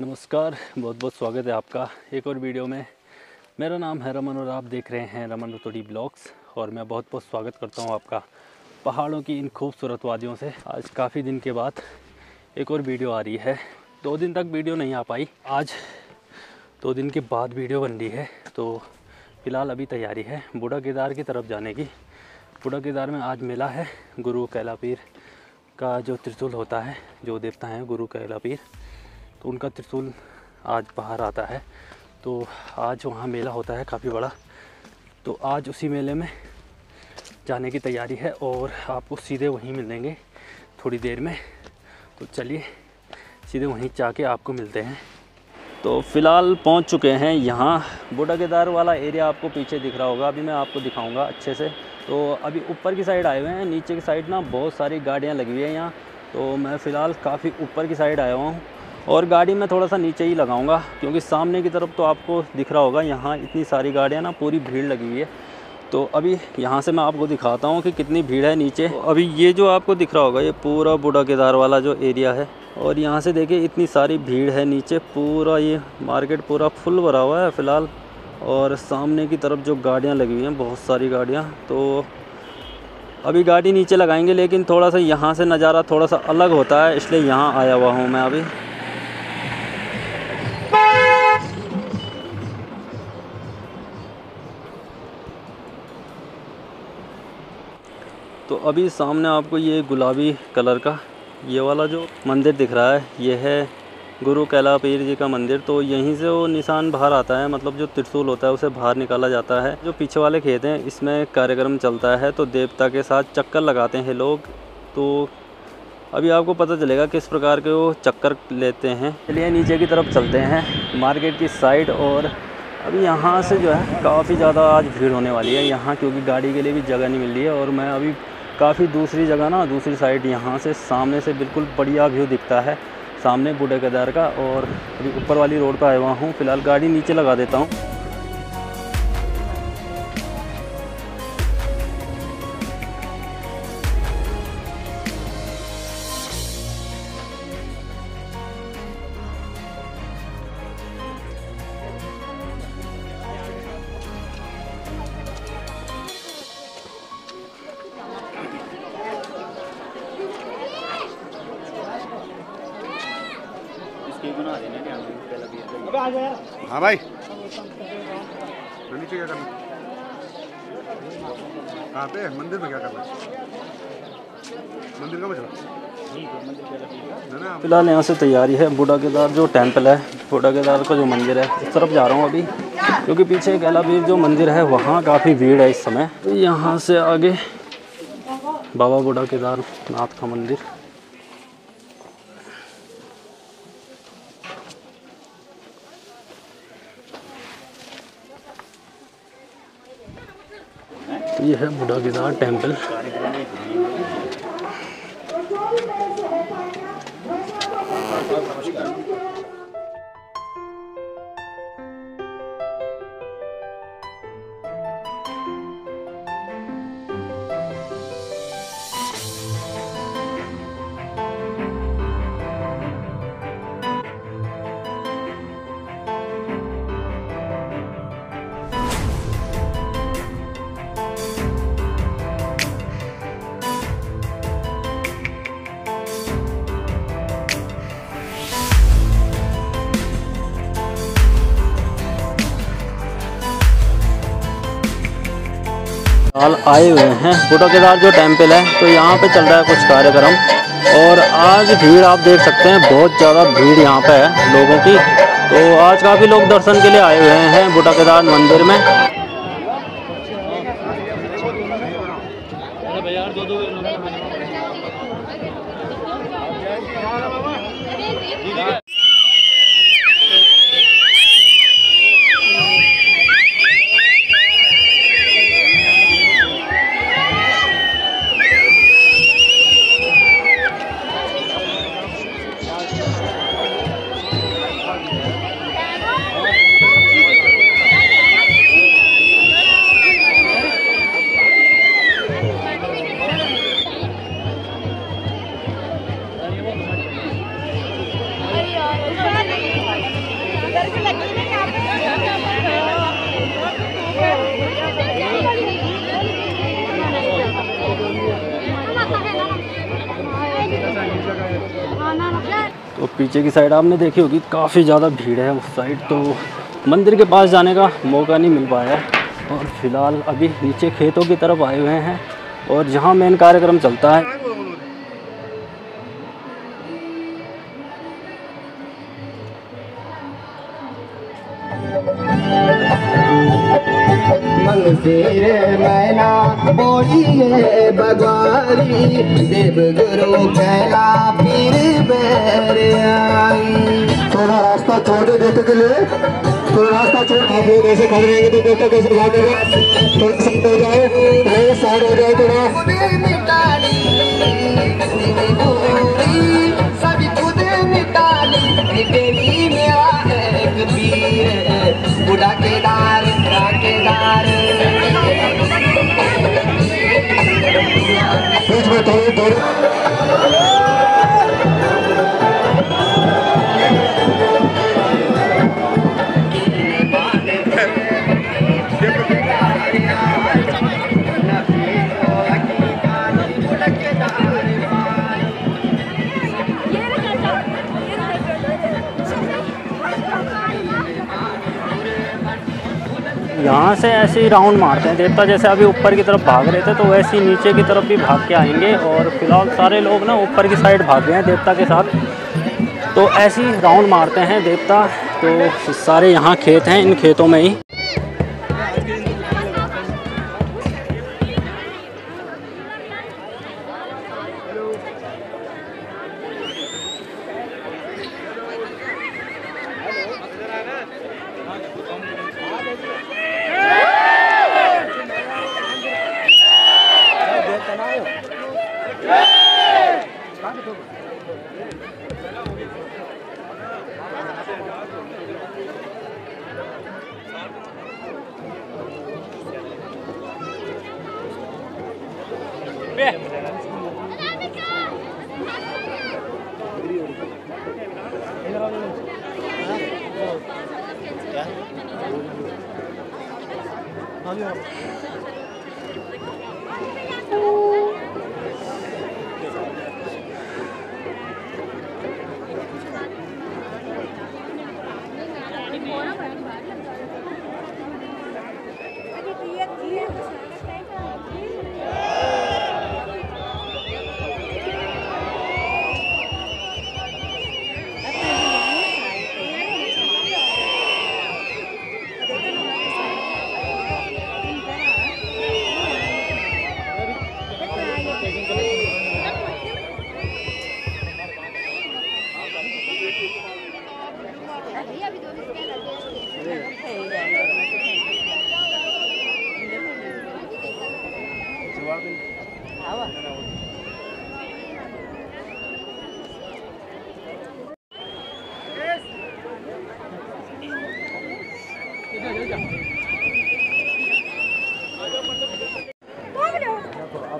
नमस्कार बहुत बहुत स्वागत है आपका एक और वीडियो में। मेरा नाम है रमन और आप देख रहे हैं रमन रतोड़ी ब्लॉग्स और मैं बहुत बहुत स्वागत करता हूँ आपका पहाड़ों की इन खूबसूरत वादियों से। आज काफ़ी दिन के बाद एक और वीडियो आ रही है। दो दिन तक वीडियो नहीं आ पाई। आज दो दिन के बाद वीडियो बन रही है तो फ़िलहाल अभी तैयारी है बूढ़ा केदार की तरफ़ जाने की। बूढ़ा केदार में आज मेला है, गुरु कैला पीर का जो त्रिशूल होता है, जो देवता हैं, गुरु कैला पीर तो उनका त्रिशूल आज बाहर आता है। तो आज वहाँ मेला होता है काफ़ी बड़ा। तो आज उसी मेले में जाने की तैयारी है और आपको सीधे वहीं मिलेंगे थोड़ी देर में। तो चलिए, सीधे वहीं जाके आपको मिलते हैं। तो फ़िलहाल पहुँच चुके हैं यहाँ। बूढ़ा केदार वाला एरिया आपको पीछे दिख रहा होगा, अभी मैं आपको दिखाऊँगा अच्छे से। तो अभी ऊपर की साइड आए हुए हैं, नीचे की साइड ना बहुत सारी गाड़ियाँ लगी हुई हैं यहाँ। तो मैं फ़िलहाल काफ़ी ऊपर की साइड आया हुआ हूँ। और गाड़ी मैं थोड़ा सा नीचे ही लगाऊँगा, क्योंकि सामने की तरफ़ तो आपको दिख रहा होगा, यहाँ इतनी सारी गाड़ियाँ ना पूरी भीड़ लगी हुई है। तो अभी यहाँ से मैं आपको दिखाता हूँ कि कितनी भीड़ है नीचे। तो अभी ये जो आपको दिख रहा होगा, ये पूरा बूढ़ा केदार वाला जो एरिया है, और यहाँ से देखिए इतनी सारी भीड़ है नीचे, पूरा ये मार्केट पूरा फुल भरा हुआ है फ़िलहाल। और सामने की तरफ़ जो गाड़ियाँ लगी हुई हैं, बहुत सारी गाड़ियाँ तो अभी गाड़ी नीचे लगाएँगे, लेकिन थोड़ा सा यहाँ से नज़ारा थोड़ा सा अलग होता है, इसलिए यहाँ आया हुआ हूँ मैं अभी। तो अभी सामने आपको ये गुलाबी कलर का ये वाला जो मंदिर दिख रहा है, ये है गुरु कैला पीर जी का मंदिर। तो यहीं से वो निशान बाहर आता है मतलब जो त्रिशूल होता है उसे बाहर निकाला जाता है। जो पीछे वाले खेत हैं, इसमें कार्यक्रम चलता है तो देवता के साथ चक्कर लगाते हैं लोग। तो अभी आपको पता चलेगा किस प्रकार के वो चक्कर लेते हैं। चलिए नीचे की तरफ़ चलते हैं, मार्केट की साइड। और अभी यहाँ से जो है, काफ़ी ज़्यादा आज भीड़ होने वाली है यहाँ, क्योंकि गाड़ी के लिए भी जगह नहीं मिल रही है। और मैं अभी काफ़ी दूसरी जगह ना, दूसरी साइड यहाँ से सामने से बिल्कुल बढ़िया व्यू दिखता है। सामने बूढ़े केदार का और अभी ऊपर वाली रोड पर आया हुआ हूँ। फ़िलहाल गाड़ी नीचे लगा देता हूँ। हाँ भाई। नीचे क्या करना? कहाँ पे मंदिर में क्या करना मंदिर का ना फ़िलहाल यहाँ से तैयारी है बूढ़ा केदार जो टेंपल है बूढ़ा केदार का जो मंदिर है उस तरफ़ जा रहा हूँ अभी क्योंकि पीछे कैलाबीर जो मंदिर है वहाँ काफ़ी भीड़ है इस समय। तो यहाँ से आगे बाबा बूढ़ा केदार नाथ का मंदिर। ये है बुढ़ा केदार टेंपल हाल आए हुए हैं। बूढ़ा केदार जो टेंपल है तो यहाँ पे चल रहा है कुछ कार्यक्रम। और आज भीड़ आप देख सकते हैं, बहुत ज़्यादा भीड़ यहाँ पे है लोगों की। तो आज काफ़ी लोग दर्शन के लिए आए हुए हैं, बुटा केदार मंदिर में। पीछे की साइड आपने देखी होगी, काफ़ी ज़्यादा भीड़ है उस साइड तो मंदिर के पास जाने का मौका नहीं मिल पाया और फ़िलहाल अभी नीचे खेतों की तरफ़ आए हुए हैं और जहाँ मेन कार्यक्रम चलता है मंगसेर मैना बोलिए बगवारी देव गुरु कैला पीर बैर आई। थोड़ा रास्ता छोड़ देते के लिए। थोड़ा रास्ता छोड़ आप लोग ऐसे खड़े रहेंगे तो देवता कैसे भागेगा थोड़ा शांत हो जाओ। थोड़ा साइड हो जाओ थोड़ा। सभी खुद मिटाली तेरी मेरा एक पीर। में यहाँ से ऐसे ही राउंड मारते हैं। देवता जैसे अभी ऊपर की तरफ़ भाग रहे थे तो वैसे ही नीचे की तरफ़ भी भाग के आएँगे और फ़िलहाल सारे लोग ना ऊपर की साइड भाग गए हैं देवता के साथ। तो ऐसे ही राउंड मारते हैं देवता। तो सारे यहाँ खेत हैं, इन खेतों में ही।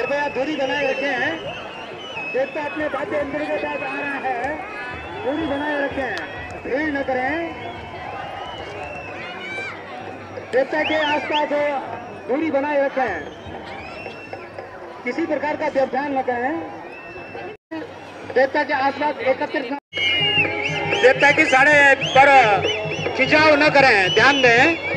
कृपया दूरी बनाए रखें देवता अपने बाध्य इंद्र के साथ आ रहा है। दूरी बनाए रखें भीड़ न करें। देवता के आसपास दूरी बनाए रखें किसी प्रकार का व्यवधान न करें। देवता के आसपास एकत्रित देवता की साढ़े पर खिंचाव न करें। ध्यान दें।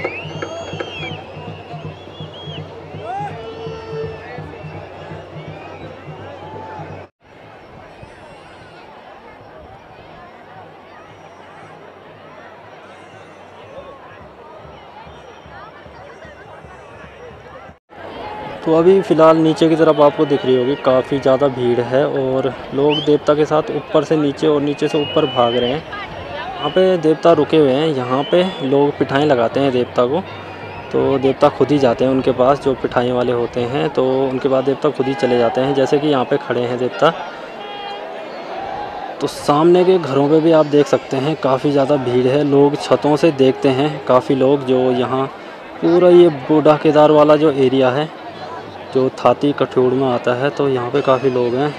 तो अभी फ़िलहाल नीचे की तरफ़ आपको दिख रही होगी, काफ़ी ज़्यादा भीड़ है और लोग देवता के साथ ऊपर से नीचे और नीचे से ऊपर भाग रहे हैं। यहाँ पे देवता रुके हुए हैं, यहाँ पे लोग पिठाई लगाते हैं देवता को। तो देवता खुद ही जाते हैं उनके पास, जो पिठाई वाले होते हैं तो उनके बाद देवता खुद ही चले जाते हैं, जैसे कि यहाँ पे खड़े हैं देवता। तो सामने के घरों पे भी आप देख सकते हैं, काफ़ी ज़्यादा भीड़ है, लोग छतों से देखते हैं, काफ़ी लोग, जो यहाँ पूरा ये बूढ़ा केदार वाला जो एरिया है जो थाती कठोड़ में आता है तो यहाँ पे काफ़ी लोग हैं।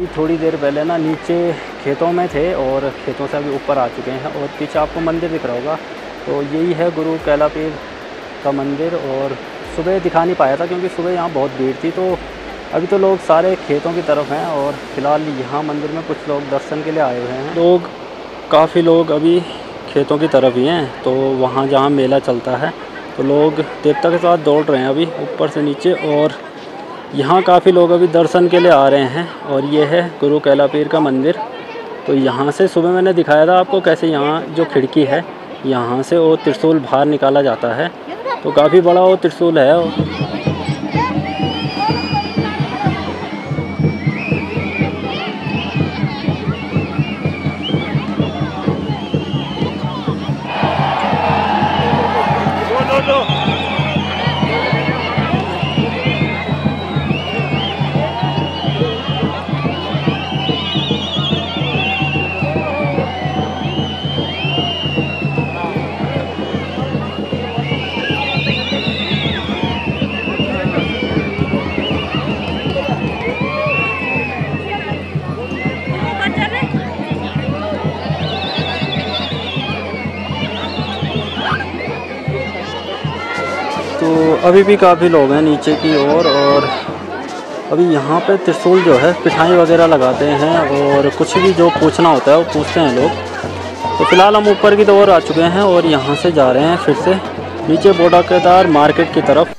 अभी थोड़ी देर पहले ना नीचे खेतों में थे और खेतों से अभी ऊपर आ चुके हैं और पीछे आपको मंदिर दिख रहा होगा। तो यही है गुरु कैला पीर का मंदिर और सुबह दिखा नहीं पाया था क्योंकि सुबह यहाँ बहुत भीड़ थी। तो अभी तो लोग सारे खेतों की तरफ़ हैं और फ़िलहाल यहाँ मंदिर में कुछ लोग दर्शन के लिए आए हुए हैं। लोग, काफ़ी लोग अभी खेतों की तरफ़ ही हैं तो वहाँ जहाँ मेला चलता है तो लोग देवता के साथ दौड़ रहे हैं अभी ऊपर से नीचे और यहाँ काफ़ी लोग अभी दर्शन के लिए आ रहे हैं और ये है गुरु कैला पीर का मंदिर। तो यहाँ से सुबह मैंने दिखाया था आपको कैसे यहाँ जो खिड़की है, यहाँ से वो त्रिशूल बाहर निकाला जाता है। तो काफ़ी बड़ा वो त्रिशूल है अभी भी काफ़ी लोग हैं नीचे की ओर और अभी यहाँ पे त्रिशूल जो है, पिठाई वगैरह लगाते हैं और कुछ भी जो पूछना होता है वो पूछते हैं लोग। तो फ़िलहाल हम ऊपर की ओर आ चुके हैं और यहाँ से जा रहे हैं फिर से नीचे बोडा केदार मार्केट की तरफ़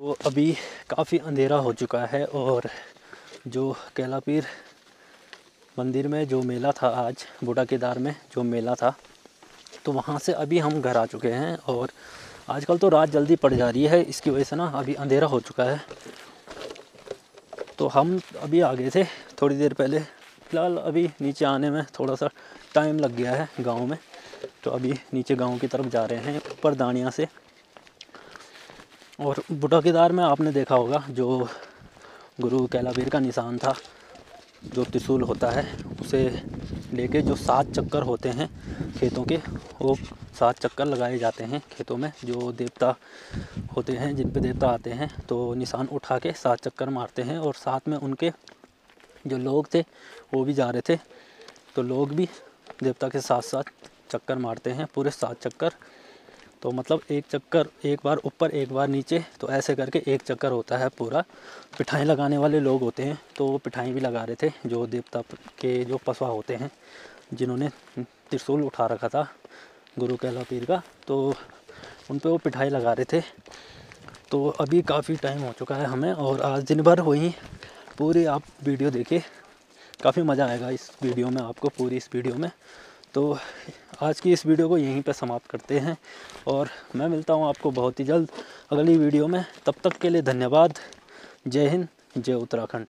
तो अभी काफ़ी अंधेरा हो चुका है और जो कैला पीर मंदिर में जो मेला था आज, बूढ़ा केदार में जो मेला था तो वहाँ से अभी हम घर आ चुके हैं और आजकल तो रात जल्दी पड़ जा रही है, इसकी वजह से ना अभी अंधेरा हो चुका है। तो हम अभी आ गए थे, थोड़ी देर पहले, फ़िलहाल अभी नीचे आने में थोड़ा सा टाइम लग गया है गाँव में तो अभी नीचे गाँव की तरफ़ जा रहे हैं, ऊपर दानिया से। और बुटा केदार में आपने देखा होगा जो गुरु कैलावीर का निशान था, जो त्रिशूल होता है, उसे लेके जो सात चक्कर होते हैं खेतों के, वो सात चक्कर लगाए जाते हैं खेतों में, जो देवता होते हैं, जिन पे देवता आते हैं तो निशान उठा के सात चक्कर मारते हैं और साथ में उनके जो लोग थे, वो भी जा रहे थे तो लोग भी देवता के साथ साथ चक्कर मारते हैं, पूरे सात चक्कर तो मतलब एक चक्कर, एक बार ऊपर, एक बार नीचे तो ऐसे करके एक चक्कर होता है पूरा। पिठाई लगाने वाले लोग होते हैं तो वो पिठाई भी लगा रहे थे, जो देवता के जो पसवा होते हैं, जिन्होंने त्रिशूल उठा रखा था, गुरु कैला पीर का तो उन पर वो पिठाई लगा रहे थे। तो अभी काफ़ी टाइम हो चुका है हमें, और आज दिन भर वही पूरी आप वीडियो देखिए, काफ़ी मज़ा आएगा इस वीडियो में, आपको पूरी इस वीडियो में। तो आज की इस वीडियो को यहीं पर समाप्त करते हैं और मैं मिलता हूँ आपको बहुत ही जल्द अगली वीडियो में। तब तक के लिए धन्यवाद। जय हिंद, जय उत्तराखंड।